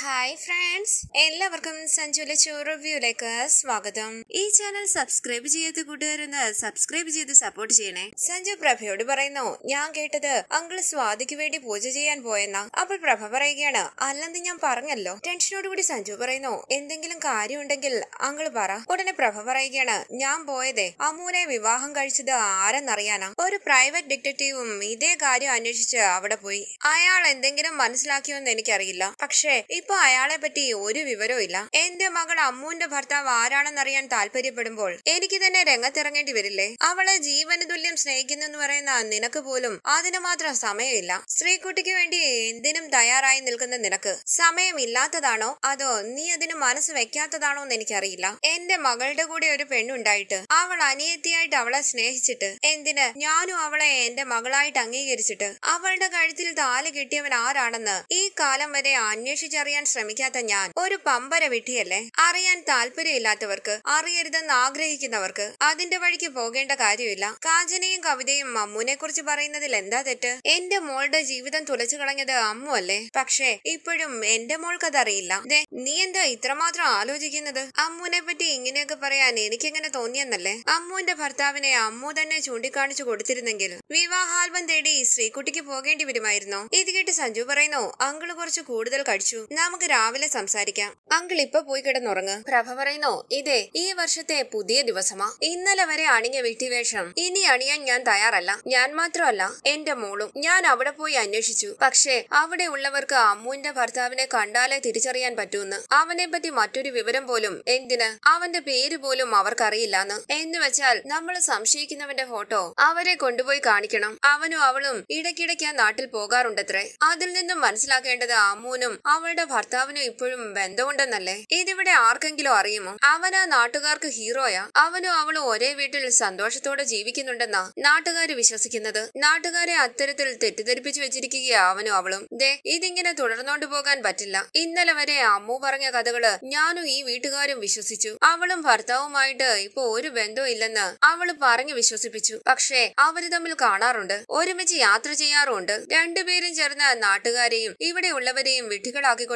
Hi friends എല്ലാവർക്കും സഞ്ജുല ചോ റിവ്യൂലേക്ക് സ്വാഗതം. ഈ ചാനൽ സബ്സ്ക്രൈബ് ചെയ്യാത്ത കൂട്ടുകാരെന്ന് സബ്സ്ക്രൈബ് ചെയ്ത് സപ്പോർട്ട് ചെയ്യണേ. സഞ്ജു പ്രഭയോട് പറയുന്നു ഞാൻ കേട്ടത് അങ്കിൾ സ്വാതിക്ക് വേണ്ടി പൂജ ചെയ്യാൻ പോയെന്ന. അപ്പോൾ പ്രഭ പറയുകയാണ് അല്ലെന്ന് ഞാൻ പറഞ്ഞല്ലോ. ടെൻഷനോട് കൂടി സഞ്ജു പറയുന്നു എന്തെങ്കിലും കാര്യമുണ്ടെങ്കിൽ അങ്കിൾ പറ. ഉടനെ പ്രഭ പറയുകയാണ് ഞാൻ പോയതേ അമൂനെ വിവാഹം കഴിച്ചത് ആരെന്നറിയാനാ? ഒരു പ്രൈവറ്റ് ഡിറ്റക്റ്റീവും ഇതേ കാര്യം അന്വേഷിച്ച് അവിടെ പോയി. അയാൾ എന്തെങ്കിലും മനസ്സിലാക്കിയോന്ന് എനിക്കറിയില്ല. പക്ഷേ ഇപ്പൊ അയാളെ പറ്റി ഒരു വിവരവും ഇല്ല. എന്റെ മകൾ അമ്മുവിന്റെ ഭർത്താവ് ആരാണെന്നറിയാൻ താല്പര്യപ്പെടുമ്പോൾ എനിക്ക് തന്നെ രംഗത്തിറങ്ങേണ്ടി വരില്ലേ? അവളെ ജീവന തുല്യം സ്നേഹിക്കുന്നെന്ന് പറയുന്ന നിനക്ക് പോലും അതിന് മാത്രം സമയമില്ല. സ്ത്രീക്കുട്ടിക്ക് വേണ്ടി എന്തിനും തയ്യാറായി നിൽക്കുന്ന നിനക്ക് സമയമില്ലാത്തതാണോ അതോ നീ അതിന് മനസ്സ് വെക്കാത്തതാണോ എന്ന് എനിക്കറിയില്ല. എന്റെ മകളുടെ കൂടെ ഒരു പെണ്ണുണ്ടായിട്ട് അവൾ അനിയത്തിയായിട്ട് അവളെ സ്നേഹിച്ചിട്ട് എന്തിന് ഞാനും അവളെ എന്റെ മകളായിട്ട് അംഗീകരിച്ചിട്ട്? അവളുടെ കഴുത്തിൽ താൽ കിട്ടിയവൻ ആരാണെന്ന് ഈ കാലം വരെ അന്വേഷിച്ചറിയാൻ ശ്രമിക്കാത്ത ഞാൻ ഒരു പമ്പര വിട്ടിയല്ലേ? അറിയാൻ താല്പര്യമില്ലാത്തവർക്ക് അറിയരുതെന്ന് ആഗ്രഹിക്കുന്നവർക്ക് അതിന്റെ വഴിക്ക് പോകേണ്ട കാര്യമില്ല. കാഞ്ചനയും കവിതയും അമ്മുനെ കുറിച്ച് പറയുന്നതിൽ എന്താ തെറ്റ്? എന്റെ മോളുടെ ജീവിതം തുലച്ചു കളഞ്ഞത് അമ്മു അല്ലേ? പക്ഷേ ഇപ്പോഴും എന്റെ മോൾക്കതറിയില്ല അതറിയില്ല. നീ എന്താ ഇത്രമാത്രം ആലോചിക്കുന്നത്? അമ്മുനെ പറ്റി ഇങ്ങനെയൊക്കെ പറയാൻ എനിക്കെങ്ങനെ തോന്നിയെന്നല്ലേ? അമ്മുവിന്റെ ഭർത്താവിനെ അമ്മു തന്നെ ചൂണ്ടിക്കാണിച്ചു കൊടുത്തിരുന്നെങ്കിൽ വിവാഹാൽബം തേടി ശ്രീകുട്ടിക്ക് പോകേണ്ടി വരുമായിരുന്നോ? ഇത് കേട്ട് സഞ്ജു പറയുന്നു അങ്കിൾ കുറച്ച് കൂടുതൽ കഴിച്ചു. നമുക്ക് രാവിലെ സംസാരിക്കാം. അങ്കിൾ ഇപ്പൊ പോയി കിടന്നുറങ്ങ്. പ്രഭ പറയുന്നു ഇതേ ഈ വർഷത്തെ പുതിയ ദിവസമാ. ഇന്നലെ വരെ അണിഞ്ഞ വിട്ടിവേഷം ഇനി അണിയാൻ ഞാൻ തയ്യാറല്ല. ഞാൻ മാത്രമല്ല എന്റെ മോളും. ഞാൻ അവിടെ പോയി അന്വേഷിച്ചു. പക്ഷേ അവിടെ ഉള്ളവർക്ക് അമ്മുവിന്റെ ഭർത്താവിനെ കണ്ടാലേ തിരിച്ചറിയാൻ പറ്റൂന്ന്. അവനെ പറ്റി മറ്റൊരു വിവരം പോലും എന്തിന്? അവന്റെ പേര് പോലും അവർക്കറിയില്ലാന്ന്. എന്ന് വെച്ചാൽ നമ്മൾ സംശയിക്കുന്നവന്റെ ഫോട്ടോ അവരെ കൊണ്ടുപോയി കാണിക്കണം. അവനും അവളും ഇടയ്ക്കിടയ്ക്ക് ആ നാട്ടിൽ പോകാറുണ്ടത്രേ. അതിൽ നിന്നും മനസ്സിലാക്കേണ്ടത് അമ്മൂനും അവളുടെ ഭർത്താവിനും ഇപ്പോഴും ബന്ധമുണ്ടെന്നല്ലേ? ഇതിവിടെ ആർക്കെങ്കിലും അറിയുമോ? അവന് നാട്ടുകാർക്ക് ഹീറോയാ. അവനും അവളും ഒരേ വീട്ടിൽ സന്തോഷത്തോടെ ജീവിക്കുന്നുണ്ടെന്നാ നാട്ടുകാര് വിശ്വസിക്കുന്നത്. നാട്ടുകാരെ അത്തരത്തിൽ തെറ്റിദ്ധരിപ്പിച്ചു വെച്ചിരിക്കുകയാ അവനും അവളും. ദേ ഇതിങ്ങനെ തുടർന്നോണ്ട് പോകാൻ പറ്റില്ല. ഇന്നലെ വരെ അമ്മു പറഞ്ഞ കഥകൾ ഞാനും ഈ വീട്ടുകാരും വിശ്വസിച്ചു. അവളും ഭർത്താവുമായിട്ട് ഇപ്പൊ ഒരു ബന്ധവും ഇല്ലെന്ന് അവൾ പറഞ്ഞു വിശ്വസിപ്പിച്ചു. പക്ഷേ അവർ തമ്മിൽ കാണാറുണ്ട്. ഒരുമിച്ച് യാത്ര ചെയ്യാറുണ്ട്. രണ്ടുപേരും ചേർന്ന് നാട്ടുകാരെയും ഇവിടെ ഉള്ളവരെയും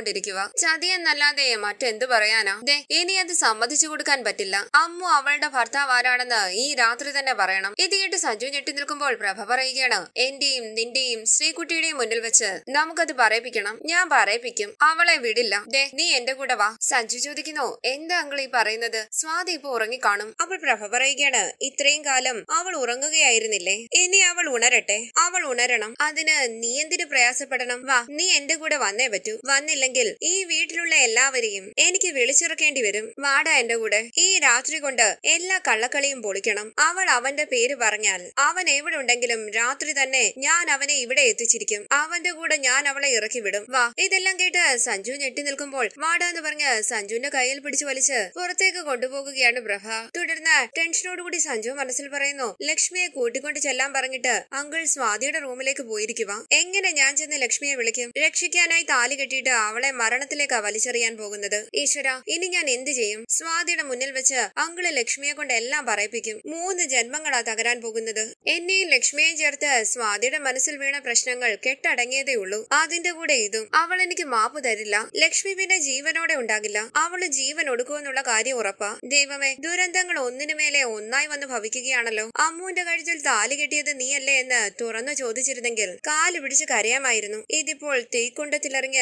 വിഡ്ഢികളാക്കിക്കൊണ്ടിരിക്കുക ചതിയെന്നല്ലാതെ മറ്റെന്തു പറയാനാ? ദേ ഇനി അത് സമ്മതിച്ചു കൊടുക്കാൻ പറ്റില്ല. അമ്മു അവളുടെ ഭർത്താവ് ആരാണെന്ന് ഈ രാത്രി തന്നെ പറയണം. ഇത് കേട്ട് ഞെട്ടി നിൽക്കുമ്പോൾ പ്രഭ പറയുകയാണ് എന്റെയും നിന്റെയും ശ്രീകുട്ടിയുടെയും മുന്നിൽ വെച്ച് നമുക്കത് പറയിപ്പിക്കണം. ഞാൻ പറയിപ്പിക്കും. അവളെ വിടില്ല. ദേ നീ എന്റെ കൂടെ വാ. സഞ്ജു ചോദിക്കുന്നു എന്താ അങ്കിൾ ഈ പറയുന്നത്? സ്വാതി ഇപ്പൊ ഉറങ്ങിക്കാണും അപ്പോൾ പ്രഭ പറയുകയാണ് ഇത്രയും കാലം അവൾ ഉറങ്ങുകയായിരുന്നില്ലേ? ഇനി അവൾ ഉണരട്ടെ. അവൾ ഉണരണം. അതിന് നീ എന്തിനു പ്രയാസപ്പെടണം? വാ നീ എന്റെ കൂടെ വന്നേ പറ്റൂ. വന്നില്ലെങ്കിൽ ഈ വീട്ടിലുള്ള എല്ലാവരെയും എനിക്ക് വിളിച്ചിറക്കേണ്ടി വരും. വാട എന്റെ കൂടെ. ഈ രാത്രി കൊണ്ട് എല്ലാ കള്ളക്കളിയും പൊളിക്കണം. അവൾ അവന്റെ പേര് പറഞ്ഞാൽ അവൻ എവിടെ ഉണ്ടെങ്കിലും രാത്രി തന്നെ ഞാൻ അവനെ ഇവിടെ എത്തിച്ചിരിക്കും. അവന്റെ കൂടെ ഞാൻ അവളെ ഇറക്കി വിടും. വാ. ഇതെല്ലാം കേട്ട് സഞ്ജു ഞെട്ടി നിൽക്കുമ്പോൾ വാട എന്ന് പറഞ്ഞ് സഞ്ജുവിന്റെ കയ്യിൽ പിടിച്ചു വലിച്ച് പുറത്തേക്ക് കൊണ്ടുപോകുകയാണ് പ്രഭ. തുടർന്ന് ടെൻഷനോടുകൂടി സഞ്ജു മനസ്സിൽ പറയുന്നു ലക്ഷ്മിയെ കൂട്ടിക്കൊണ്ട് ചെല്ലാൻ പറഞ്ഞിട്ട് അങ്കിൾ സ്വാതിയുടെ റൂമിലേക്ക് പോയിരിക്കുക എങ്ങനെ ഞാൻ ചെന്ന് ലക്ഷ്മിയെ വിളിക്കും? രക്ഷിക്കാനായി താലി കെട്ടിയിട്ട് അവളെ മരണത്തിലേക്ക് വലിച്ചെറിയാൻ പോകുന്നത്. ഈശ്വര ഇനി ഞാൻ എന്ത് ചെയ്യും? സ്വാതിയുടെ മുന്നിൽ വെച്ച് അങ്കിൾ ലക്ഷ്മിയെ കൊണ്ട് എല്ലാം പറയിപ്പിക്കും. മൂന്ന് ജന്മങ്ങളാ തകരാൻ പോകുന്നത്. എന്നെയും ലക്ഷ്മിയെയും ചേർത്ത് സ്വാതിയുടെ മനസ്സിൽ വീണ പ്രശ്നങ്ങൾ കെട്ടടങ്ങിയതേ ഉള്ളൂ. അതിന്റെ കൂടെ ഇതും. അവൾ എനിക്ക് മാപ്പ് തരില്ല. ലക്ഷ്മി പിന്നെ ജീവനോടെ ഉണ്ടാകില്ല. അവൾ ജീവൻ ഒടുക്കുമെന്നുള്ള കാര്യം ഉറപ്പാ. ദൈവമേ ദുരന്തങ്ങൾ ഒന്നിനു മേലെ ഒന്നായി വന്ന് ഭവിക്കുകയാണല്ലോ. അമ്മുവിന്റെ കഴുത്തിൽ താലി കെട്ടിയത് നീയല്ലേ എന്ന് തുറന്നു ചോദിച്ചിരുന്നെങ്കിൽ കാൽ പിടിച്ച് കരയാമായിരുന്നു. ഇതിപ്പോൾ തീക്കുണ്ടത്തിലിറങ്ങി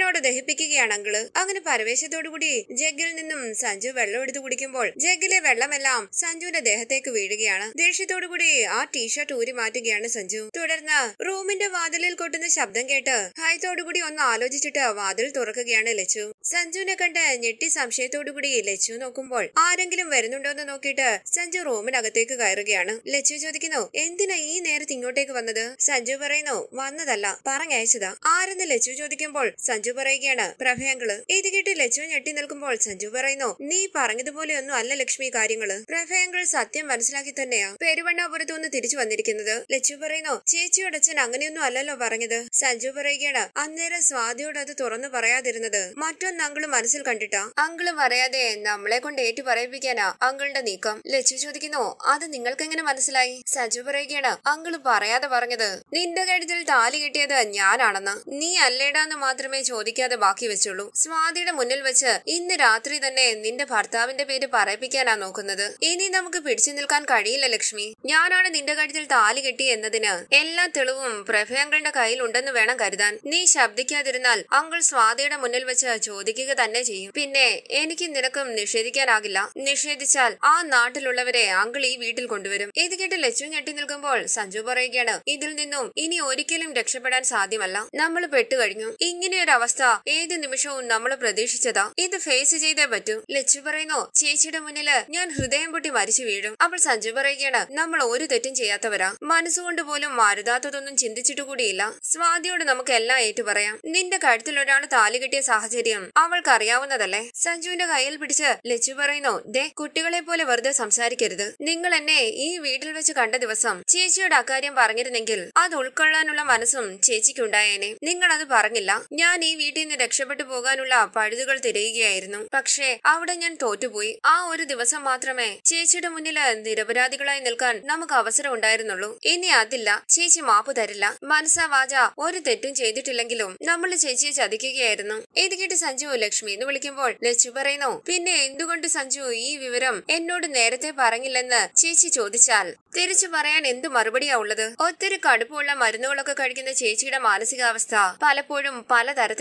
ജീവനോട് ദഹിപ്പിക്കുകയാണ് അങ്കിൾ. അങ്ങനെ പരവേശത്തോടുകൂടി ജഗ്ഗിൽ നിന്നും സഞ്ജു വെള്ളം എടുത്തു കുടിക്കുമ്പോൾ ജഗ്ഗിലെ വെള്ളമെല്ലാം സഞ്ജുവിന്റെ ദേഹത്തേക്ക് വീഴുകയാണ്. ദേഷ്യത്തോടുകൂടി ആ ടീഷർട്ട് ഊരി മാറ്റുകയാണ് സഞ്ജു. തുടർന്ന് റൂമിന്റെ വാതിലിൽ കൊട്ടുന്ന ശബ്ദം കേട്ട് ഭയത്തോടുകൂടി ഒന്ന് ആലോചിച്ചിട്ട് വാതിൽ തുറക്കുകയാണ് ലച്ചു. സഞ്ജുവിനെ കണ്ട് ഞെട്ടി സംശയത്തോടുകൂടി ലച്ചു നോക്കുമ്പോൾ ആരെങ്കിലും വരുന്നുണ്ടോന്ന് നോക്കിയിട്ട് സഞ്ജു റൂമിനകത്തേക്ക് കയറുകയാണ്. ലച്ചു ചോദിക്കുന്നു എന്തിനാ ഈ നേരത്തെ ഇങ്ങോട്ടേക്ക് വന്നത്? സഞ്ജു പറയുന്നു വന്നതല്ല പറഞ്ഞയച്ചതാ. ആരെന്ന് ലച്ചു ചോദിക്കുമ്പോൾ സഞ്ജു പറയുകയാണ്. പ്രഭയങ്ങൾ ഇത് കേട്ട് ലക്ഷ്മി ഞെട്ടി നിൽക്കുമ്പോൾ സഞ്ജു പറയുന്നു നീ പറഞ്ഞതുപോലെ ഒന്നും അല്ല ലക്ഷ്മി കാര്യങ്ങൾ. പ്രഭയങ്കൾ സത്യം മനസ്സിലാക്കി തന്നെയാ പെരുവണ്ണാപുരത്തു നിന്ന് തിരിച്ചു വന്നിരിക്കുന്നത്. ലക്ഷ്മി പറയുന്നു ചേച്ചിയുടെ അച്ഛൻ അങ്ങനെയൊന്നും അല്ലല്ലോ പറഞ്ഞത്. സഞ്ജു പറയുകയാണ് അന്നേരം സ്വാതിയോട് അത് തുറന്നു പറയാതിരുന്നത് മറ്റൊന്ന് അങ്കിൾ മനസ്സിൽ കണ്ടിട്ടാ? അങ്കിൾ പറയാതെ നമ്മളെ കൊണ്ട് ഏറ്റു പറയിപ്പിക്കാനാ അങ്കിളിന്റെ നീക്കം. ലക്ഷ്മി ചോദിക്കുന്നു അത് നിങ്ങൾക്ക് എങ്ങനെ മനസ്സിലായി? സഞ്ജു പറയുകയാണ് അങ്കിൾ പറയാതെ പറഞ്ഞത് നിന്റെ കഴുത്തിൽ താലി കിട്ടിയത് ഞാനാണെന്ന്. നീ അല്ലേടാന്ന് മാത്രമേ ചോദിച്ചു ചോദിക്കാതെ ബാക്കി വെച്ചുള്ളൂ. സ്വാതിയുടെ മുന്നിൽ വെച്ച് ഇന്ന് രാത്രി തന്നെ നിന്റെ ഭർത്താവിന്റെ പേര് പറയിപ്പിക്കാനാ നോക്കുന്നത്. ഇനി നമുക്ക് പിടിച്ചു നിൽക്കാൻ കഴിയില്ല ലക്ഷ്മി. ഞാനാണ് നിന്റെ കഴുത്തിൽ താലി കെട്ടി എന്നതിന് എല്ലാ തെളിവും പ്രഭയങ്കറിന്റെ കയ്യിൽ ഉണ്ടെന്ന് വേണം കരുതാൻ. നീ ശബ്ദിക്കാതിരുന്നാൽ അങ്കിൾ സ്വാതിയുടെ മുന്നിൽ വെച്ച് ചോദിക്കുക തന്നെ ചെയ്യും. പിന്നെ എനിക്ക് നിനക്കും നിഷേധിക്കാനാകില്ല. നിഷേധിച്ചാൽ ആ നാട്ടിലുള്ളവരെ അങ്കിൾ ഈ വീട്ടിൽ കൊണ്ടുവരും. ഇത് കേട്ട് ലച്ചു ഞെട്ടി നിൽക്കുമ്പോൾ സഞ്ജു പറയുകയാണ് ഇതിൽ നിന്നും ഇനി ഒരിക്കലും രക്ഷപ്പെടാൻ സാധ്യമല്ല. നമ്മൾ പെട്ടുകഴിഞ്ഞു. ഇങ്ങനെയൊരു അവസ്ഥ ഏത് നിമിഷവും നമ്മൾ പ്രതീക്ഷിച്ചതാ. ഇത് ഫേസ് ചെയ്തേ പറ്റൂ. ലച്ചു പറയുന്നു ചേച്ചിയുടെ മുന്നിൽ ഞാൻ ഹൃദയം പൊട്ടി മരിച്ചു വീഴും. അപ്പോൾ സഞ്ജു പറയുകയാണ് നമ്മൾ ഒരു തെറ്റും ചെയ്യാത്തവരാ. മനസ്സുകൊണ്ട് പോലും മാരുതാത്തതൊന്നും ചിന്തിച്ചിട്ട് കൂടിയില്ല. സ്വാതിയോട് നമുക്ക് എല്ലാം ഏറ്റു പറയാം നിന്റെ കഴുത്തിൽ ഒരാൾ താലി കിട്ടിയ സാഹചര്യം അവൾക്ക് അറിയാവുന്നതല്ലേ? സഞ്ജുവിന്റെ കയ്യിൽ പിടിച്ച് ലച്ചു പറയുന്നു ദേ കുട്ടികളെ പോലെ വെറുതെ സംസാരിക്കരുത്. നിങ്ങൾ എന്നെ ഈ വീട്ടിൽ വെച്ച് കണ്ട ദിവസം ചേച്ചിയുടെ അക്കാര്യം പറഞ്ഞിരുന്നെങ്കിൽ അത് ഉൾക്കൊള്ളാനുള്ള മനസ്സും ചേച്ചിക്കുണ്ടായേനെ. നിങ്ങൾ അത് പറഞ്ഞില്ല. ഞാൻ ഈ വീട്ടിൽ നിന്ന് രക്ഷപ്പെട്ടു പോകാനുള്ള പഴുതുകൾ തിരയുകയായിരുന്നു. പക്ഷേ അവിടെ ഞാൻ തോറ്റുപോയി. ആ ഒരു ദിവസം മാത്രമേ ചേച്ചിയുടെ മുന്നിൽ നിരപരാധികളായി നിൽക്കാൻ നമുക്ക് അവസരം ഉണ്ടായിരുന്നുള്ളൂ. ഇനി അതില്ല. ചേച്ചി മാപ്പ് തരില്ല. മനസ്സാ വാച ഒരു തെറ്റും ചെയ്തിട്ടില്ലെങ്കിലും നമ്മൾ ചേച്ചിയെ ചതിക്കുകയായിരുന്നു. ഇത് കേട്ട് സഞ്ജു ലക്ഷ്മി എന്ന് വിളിക്കുമ്പോൾ ലച്ചു പറയുന്നു പിന്നെ എന്തുകൊണ്ട് സഞ്ജു ഈ വിവരം എന്നോട് നേരത്തെ പറഞ്ഞില്ലെന്ന് ചേച്ചി ചോദിച്ചാൽ തിരിച്ചു പറയാൻ എന്ത് മറുപടിയാ ഉള്ളത്? ഒത്തിരി കടുപ്പമുള്ള മരുന്നുകളൊക്കെ കഴിക്കുന്ന ചേച്ചിയുടെ മാനസികാവസ്ഥ പലപ്പോഴും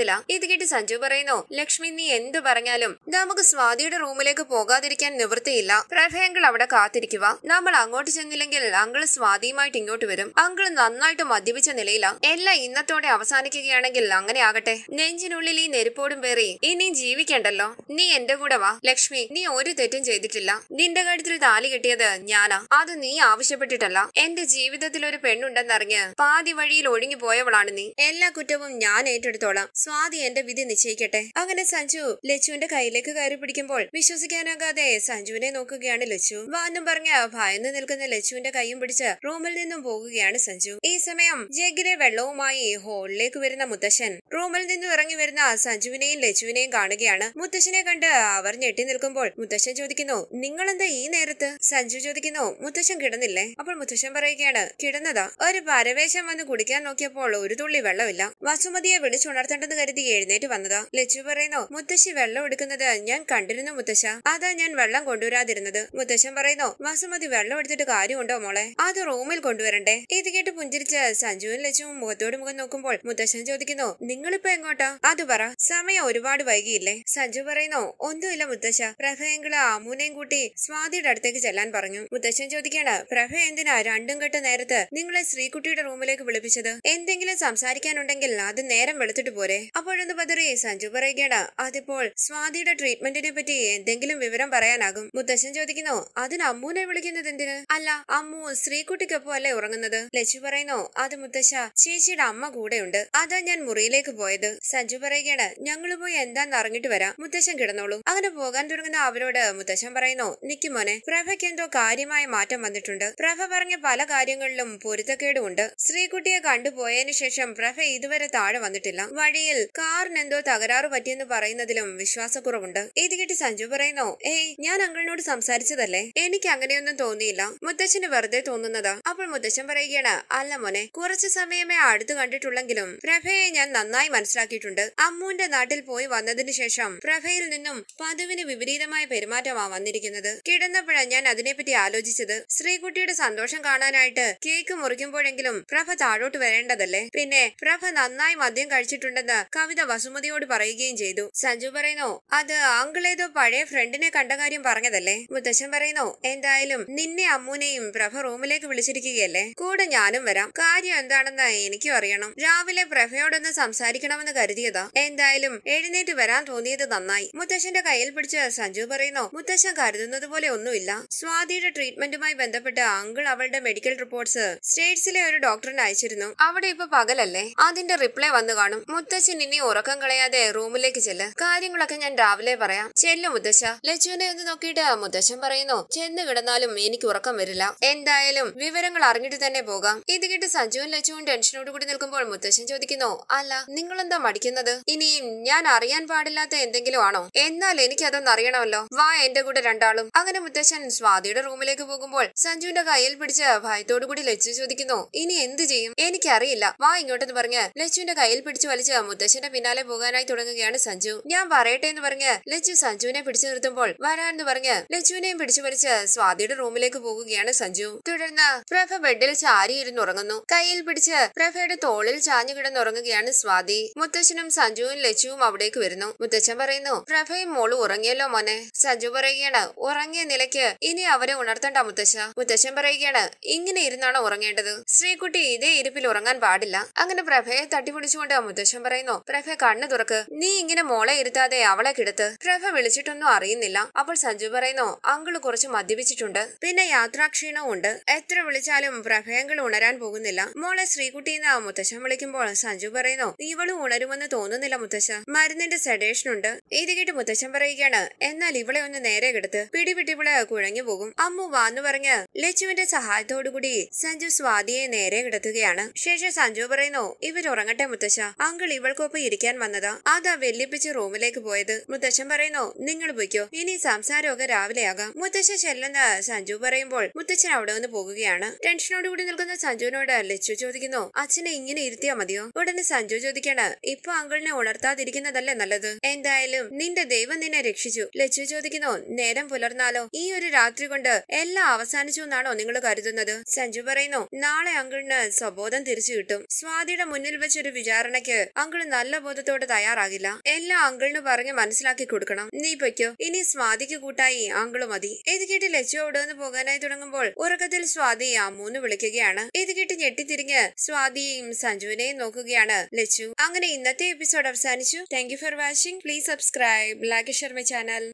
പലതരത്തിലാ ഇത് കേട്ട് സഞ്ജു പറയുന്നു ലക്ഷ്മി നീ എന്തു പറഞ്ഞാലും നമുക്ക് സ്വാതിയുടെ റൂമിലേക്ക് പോകാതിരിക്കാൻ നിവൃത്തിയില്ല. പ്രഭയങ്കൾ അവിടെ കാത്തിരിക്കുക. നമ്മൾ അങ്ങോട്ട് ചെന്നില്ലെങ്കിൽ അങ്കിൾ സ്വാതിയുമായിട്ട് ഇങ്ങോട്ട് വരും. അങ്കിൾ നന്നായിട്ട് മദ്യപിച്ച നിലയിലാ. എല്ലാം ഇന്നത്തോടെ അവസാനിക്കുകയാണെങ്കിൽ അങ്ങനെ ആകട്ടെ. നെഞ്ചിനുള്ളിൽ ഈ നെരുപ്പോടും പേറി ഇനിയും ജീവിക്കണ്ടല്ലോ. നീ എന്റെ കൂടെ വാ. ലക്ഷ്മി നീ ഒരു തെറ്റും ചെയ്തിട്ടില്ല. നിന്റെ കാര്യത്തിൽ താലി കിട്ടിയത് ഞാനാ. അത് നീ ആവശ്യപ്പെട്ടിട്ടല്ല. എന്റെ ജീവിതത്തിൽ ഒരു പെണ്ണുണ്ടെന്നറിഞ്ഞ് പാതി വഴിയിൽ ഒഴുങ്ങി പോയവളാണ് നീ. എല്ലാ കുറ്റവും ഞാൻ ഏറ്റെടുത്തോളാം. സ്വാതി എന്റെ വിധി നിശ്ചയിക്കട്ടെ. അങ്ങനെ സഞ്ജു ലച്ചുവിന്റെ കയ്യിലേക്ക് കയറി പിടിക്കുമ്പോൾ വിശ്വസിക്കാനാകാതെ സഞ്ജുവിനെ നോക്കുകയാണ് ലച്ചു. വാന്നും പറഞ്ഞ ഭയന്ന് നിൽക്കുന്ന ലച്ചുവിന്റെ കൈയും പിടിച്ച് റൂമിൽ നിന്നും പോകുകയാണ് സഞ്ജു. ഈ സമയം ജഗിലെ വെള്ളവുമായി ഹോളിലേക്ക് വരുന്ന മുത്തശ്ശൻ. റൂമിൽ നിന്നും ഇറങ്ങി വരുന്ന സഞ്ജുവിനെയും ലച്ചുവിനെയും കാണുകയാണ്. മുത്തശ്ശനെ കണ്ട് അവർ ഞെട്ടി നിൽക്കുമ്പോൾ മുത്തശ്ശൻ ചോദിക്കുന്നു നിങ്ങളെന്താ ഈ നേരത്ത്? സഞ്ജു ചോദിക്കുന്നു മുത്തശ്ശൻ കിടന്നില്ലേ? അപ്പോൾ മുത്തശ്ശൻ പറയുകയാണ് കിടന്നതാ. ഒരു പരവേശം വന്ന് കുടിക്കാൻ നോക്കിയപ്പോൾ ഒരു തുള്ളി വെള്ളമില്ല. വസുമതിയെ വിളിച്ചുണർത്തേണ്ടെന്ന് കരുതി എഴുന്നേറ്റ് വന്നതാ. ലച്ചു പറയുന്നു മുത്തശ്ശി വെള്ളം എടുക്കുന്നത് ഞാൻ കണ്ടിരുന്നു മുത്തശ്ശ. അതാ ഞാൻ വെള്ളം കൊണ്ടുവരാതിരുന്നത്. മുത്തശ്ശൻ പറയുന്നു വസുമതി വെള്ളം എടുത്തിട്ട് കാര്യമുണ്ടോ മോളെ? അത് റൂമിൽ കൊണ്ടുവരണ്ടേ? ഇത് കേട്ട് പുഞ്ചിരിച്ച സഞ്ജുവും ലച്ചുവും മുഖത്തോട് മുഖം നോക്കുമ്പോൾ മുത്തശ്ശൻ ചോദിക്കുന്നു നിങ്ങളിപ്പോ എങ്ങോട്ടാ? അത് പറ സമയം ഒരുപാട് വൈകിയില്ലേ? സഞ്ജു പറയുന്നു ഒന്നുമില്ല മുത്തശ്ശ. പ്രഭയെങ്കിൽ ആമൂനെയും കൂട്ടി സ്വാതിയുടെ അടുത്തേക്ക് ചെല്ലാൻ പറഞ്ഞു. മുത്തശ്ശൻ ചോദിക്കാണ് പ്രഭ എന്തിനാ രണ്ടും കെട്ട നേരത്ത് നിങ്ങളെ ശ്രീകുട്ടിയുടെ റൂമിലേക്ക് വിളിപ്പിച്ചത്? എന്തെങ്കിലും സംസാരിക്കാനുണ്ടെങ്കിൽ അത് നേരം വെളുത്തിട്ട് പോരെ. അപ്പോഴൊന്ന് പതറി സഞ്ജു പറയുകയാണ് അതിപ്പോൾ സ്വാതിയുടെ ട്രീറ്റ്മെന്റിനെ പറ്റി എന്തെങ്കിലും വിവരം പറയാനാകും. മുത്തശ്ശൻ ചോദിക്കുന്നു അതിന് അമ്മൂനെ വിളിക്കുന്നത് എന്തിന്? അല്ല അമ്മു ശ്രീകുട്ടിക്കൊപ്പം അല്ലേ ഉറങ്ങുന്നത്? ലച്ചു പറയുന്നു അത് മുത്തശ്ശ ചേച്ചിയുടെ അമ്മ കൂടെയുണ്ട്. അതാ ഞാൻ മുറിയിലേക്ക് പോയത്. സഞ്ജു പറയുകയാണ് ഞങ്ങൾ പോയി എന്താന്ന് അറിഞ്ഞിട്ട് വരാം. മുത്തശ്ശൻ കിടന്നോളൂ. അങ്ങനെ പോകാൻ തുടങ്ങുന്ന അവരോട് മുത്തശ്ശൻ പറയുന്നു നിക്ക് മോനെ പ്രഭയ്ക്ക് എന്തോ കാര്യമായ മാറ്റം വന്നിട്ടുണ്ട്. പ്രഭ പറഞ്ഞ പല കാര്യങ്ങളിലും പൊരുത്തക്കേടുമുണ്ട്. ശ്രീകുട്ടിയെ കണ്ടുപോയതിനു ശേഷം പ്രഭ ഇതുവരെ താഴെ വന്നിട്ടില്ല. വഴിയിൽ കാറിന് എന്തോ തകരാറ് പറ്റിയെന്ന് പറയുന്നതിലും വിശ്വാസക്കുറവുണ്ട്. ഇത് കിട്ടി സഞ്ജു പറയുന്നു ഏയ് ഞാൻ അങ്കിളിനോട് സംസാരിച്ചതല്ലേ? എനിക്ക് അങ്ങനെയൊന്നും തോന്നിയില്ല. മുത്തച്ഛന് വെറുതെ തോന്നുന്നതാ. അപ്പോൾ മുത്തച്ഛൻ പറയുകയാണ് അല്ല മോനെ കുറച്ച് സമയമേ അടുത്ത് കണ്ടിട്ടുള്ളെങ്കിലും പ്രഭയെ ഞാൻ നന്നായി മനസ്സിലാക്കിയിട്ടുണ്ട്. അമ്മുവിന്റെ നാട്ടിൽ പോയി വന്നതിന് ശേഷം പ്രഭയിൽ നിന്നും പതിവിന് വിപരീതമായ പെരുമാറ്റമാ വന്നിരിക്കുന്നത്. കിടന്നപ്പോഴാ ഞാൻ അതിനെപ്പറ്റി ആലോചിച്ചത്. ശ്രീകുട്ടിയുടെ സന്തോഷം കാണാനായിട്ട് കേക്ക് മുറിക്കുമ്പോഴെങ്കിലും പ്രഭ താഴോട്ട് വരേണ്ടതല്ലേ? പിന്നെ പ്രഭ നന്നായി മദ്യം കഴിച്ചിട്ടുണ്ടെന്ന് കവിത വസുമതിയോട് പറയുകയും ചെയ്തു. സഞ്ജു പറയുന്നു അത് ആങ്കിളേതോ പഴയ ഫ്രണ്ടിനെ കണ്ട കാര്യം പറഞ്ഞതല്ലേ? മുത്തശ്ശൻ പറയുന്നു എന്തായാലും നിന്നെ അമ്മൂനെയും പ്രഭ റൂമിലേക്ക് വിളിച്ചിരിക്കുകയല്ലേ? കൂടെ ഞാനും വരാം. കാര്യം എന്താണെന്ന് എനിക്കും അറിയണം. രാവിലെ പ്രഭയോടൊന്ന് സംസാരിക്കണമെന്ന് കരുതിയതാ. എന്തായാലും എഴുന്നേറ്റ് വരാൻ തോന്നിയത് നന്നായി. മുത്തശ്ശന്റെ കയ്യിൽ പിടിച്ച സഞ്ജു പറയുന്നു മുത്തശ്ശൻ കരുതുന്നത് പോലെ ഒന്നുമില്ല. സ്വാതിയുടെ ട്രീറ്റ്മെന്റുമായി ബന്ധപ്പെട്ട് അങ്കിൾ അവളുടെ മെഡിക്കൽ റിപ്പോർട്ട്സ് സ്റ്റേറ്റ്സിലെ ഒരു ഡോക്ടറിന് അയച്ചിരുന്നു. അവിടെ ഇപ്പൊ പകലല്ലേ? അതിന്റെ റിപ്ലൈ വന്നു കാണും. മുത്തശ്ശൻ ഇനി ഉറക്കം കളയാതെ റൂമിലേക്ക് ചെല്ല്. കാര്യങ്ങളൊക്കെ ഞാൻ രാവിലെ പറയാം. ചെല്ലു മുത്തശ്ശ. ലച്ചുവിനെ ഒന്ന് നോക്കിയിട്ട് മുത്തശ്ശൻ പറയുന്നു ചെന്ന് കിടന്നാലും എനിക്ക് ഉറക്കം വരില്ല. എന്തായാലും വിവരങ്ങൾ അറിഞ്ഞിട്ട് തന്നെ പോകാം. ഇത് കേട്ട് സഞ്ജുവും ലച്ചുവും ടെൻഷനോട് കൂടി നിൽക്കുമ്പോൾ മുത്തശ്ശൻ ചോദിക്കുന്നു അല്ല നിങ്ങളെന്താ മടിക്കുന്നത്? ഇനിയും ഞാൻ അറിയാൻ പാടില്ലാത്ത എന്തെങ്കിലും ആണോ? എന്നാൽ എനിക്കതൊന്നും അറിയണമല്ലോ. വാ എന്റെ കൂടെ രണ്ടാളും. അങ്ങനെ മുത്തശ്ശൻ സ്വാതിയുടെ റൂമിലേക്ക് പോകുമ്പോൾ സഞ്ജുവിന്റെ കയ്യിൽ പിടിച്ച് ഭയത്തോടു കൂടി ലച്ചു ചോദിക്കുന്നു ഇനി എന്ത് ചെയ്യും? എനിക്കറിയില്ല. വാ ഇങ്ങോട്ടെന്ന് പറഞ്ഞ് ലച്ചുവിന്റെ കയ്യിൽ പിടിച്ച് വലിച്ച് മുത്തശ്ശൻ മുത്തശ്ശന്റെ പിന്നാലെ പോകാനായി തുടങ്ങുകയാണ് സഞ്ജു. ഞാൻ പറയട്ടെ എന്ന് പറഞ്ഞ് ലച്ചു സഞ്ജുവിനെ പിടിച്ചു നിർത്തുമ്പോൾ വരാനെന്ന് പറഞ്ഞ് ലച്ചുവിനെയും പിടിച്ചു വലിച്ച് സ്വാതിയുടെ റൂമിലേക്ക് പോകുകയാണ് സഞ്ജു. തുടർന്ന് പ്രഭ ബെഡിൽ ചാരിയിരുന്ന് ഉറങ്ങുന്നു. കയ്യിൽ പിടിച്ച് പ്രഭയുടെ തോളിൽ ചാഞ്ഞു കിടന്നുറങ്ങുകയാണ് സ്വാതി. മുത്തച്ഛനും സഞ്ജുവും ലച്ചുവും അവിടേക്ക് വരുന്നു. മുത്തച്ഛൻ പറയുന്നു പ്രഭയും മോളും ഉറങ്ങിയല്ലോ മോനെ. സഞ്ജു പറയുകയാണ് ഉറങ്ങിയ നിലയ്ക്ക് ഇനി അവരെ ഉണർത്തണ്ട മുത്തശ്ശ മുത്തച്ഛൻ പറയുകയാണ് ഇങ്ങനെ ഇരുന്നാണോ ഉറങ്ങേണ്ടത്? ശ്രീകുട്ടി ഇതേ ഇരിപ്പിൽ ഉറങ്ങാൻ പാടില്ല. അങ്ങനെ പ്രഭയെ തട്ടിപ്പിടിച്ചുകൊണ്ട് മുത്തശ്ശൻ പറയുന്നു പ്രഭ കണ്ണു തുറക്ക്. നീ ഇങ്ങനെ മോളെ ഇരുത്താതെ അവളെ കിടത്ത്? പ്രഭ വിളിച്ചിട്ടൊന്നും അറിയുന്നില്ല. അപ്പോൾ സഞ്ജു പറയുന്നു അങ്കിൾ കുറച്ച് മദ്യപിച്ചിട്ടുണ്ട്. പിന്നെ യാത്രാക്ഷീണവും ഉണ്ട്. എത്ര വിളിച്ചാലും പ്രഭയങ്കൾ ഉണരാൻ പോകുന്നില്ല. മോളെ ശ്രീകുട്ടിന്ന് മുത്തശ്ശൻ വിളിക്കുമ്പോൾ സഞ്ജു പറയുന്നു ഇവൾ ഉണരുമെന്ന് തോന്നുന്നില്ല മുത്തശ്ശ. മരുന്നിന്റെ സെഡേഷൻ ഉണ്ട്. ഇത് കേട്ട് മുത്തശ്ശൻ പറയുകയാണ് എന്നാൽ ഇവളെ ഒന്ന് നേരെ കിടത്ത്. പിടിവിട്ടിവൾ കുഴഞ്ഞു പോകും. അമ്മു വാന്നു പറഞ്ഞ് ലച്ചുവിന്റെ സഹായത്തോടുകൂടി സഞ്ജു സ്വാതിയെ നേരെ കിടത്തുകയാണ്. ശേഷം സഞ്ജു പറയുന്നു ഇവരുറങ്ങട്ടെ മുത്തശ്ശ. അങ്കിൾ ഇവൾക്കൊപ്പം ഇരിക്കാൻ വന്നതാ. അതാ വെല്ലിപ്പിച്ച് റൂമിലേക്ക് പോയത്. മുത്തശ്ശൻ പറയുന്നു നിങ്ങൾ പോയിക്കോ. ഇനി സംസാരമൊക്കെ രാവിലെയാകാം മുത്തശ്ശൻ ചെല്ലെന്ന് സഞ്ജു പറയുമ്പോൾ മുത്തച്ഛൻ അവിടെ നിന്ന് പോകുകയാണ്. ടെൻഷനോടുകൂടി നിൽക്കുന്ന സഞ്ജുവിനോട് ലച്ചു ചോദിക്കുന്നു അച്ഛനെ ഇങ്ങനെ ഇരുത്തിയാ മതിയോ? ഉടനെ സഞ്ജു ചോദിക്കാണ് ഇപ്പൊ അങ്കിളിനെ ഉണർത്താതിരിക്കുന്നതല്ലേ നല്ലത്? എന്തായാലും നിന്റെ ദൈവം നിന്നെ രക്ഷിച്ചു. ലച്ചു ചോദിക്കുന്നു നേരം പുലർന്നാലോ? ഈ ഒരു രാത്രി കൊണ്ട് എല്ലാം അവസാനിച്ചു എന്നാണോ നിങ്ങൾ കരുതുന്നത്? സഞ്ജു പറയുന്നു നാളെ അങ്കിളിന് സ്വബോധം തിരിച്ചു കിട്ടും. സ്വാതിയുടെ മുന്നിൽ വെച്ചൊരു വിചാരണയ്ക്ക് അങ്കിൾ നല്ല ബോധത്തോടെ തയ്യാറാകില്ല. എല്ലാം അങ്കിളിന് പറഞ്ഞ് മനസ്സിലാക്കി കൊടുക്കണം. നീ പൊയ്ക്കോ. ഇനി സ്വാതിക്ക് കൂട്ടായി അങ്കിൾ മതി. ഇത് കേട്ട് ലച്ചു ഓടുന്ന് പോകാനായി തുടങ്ങുമ്പോൾ ഉറക്കത്തിൽ സ്വാതി അമ്മൂന്ന് വിളിക്കുകയാണ്. ഇത് കേട്ട് ഞെട്ടിത്തിരിഞ്ഞ് സ്വാതിയെയും സഞ്ജുവിനെയും നോക്കുകയാണ് ലച്ചു. അങ്ങനെ ഇന്നത്തെ എപ്പിസോഡ് അവസാനിച്ചു. Thank for watching please subscribe like share channel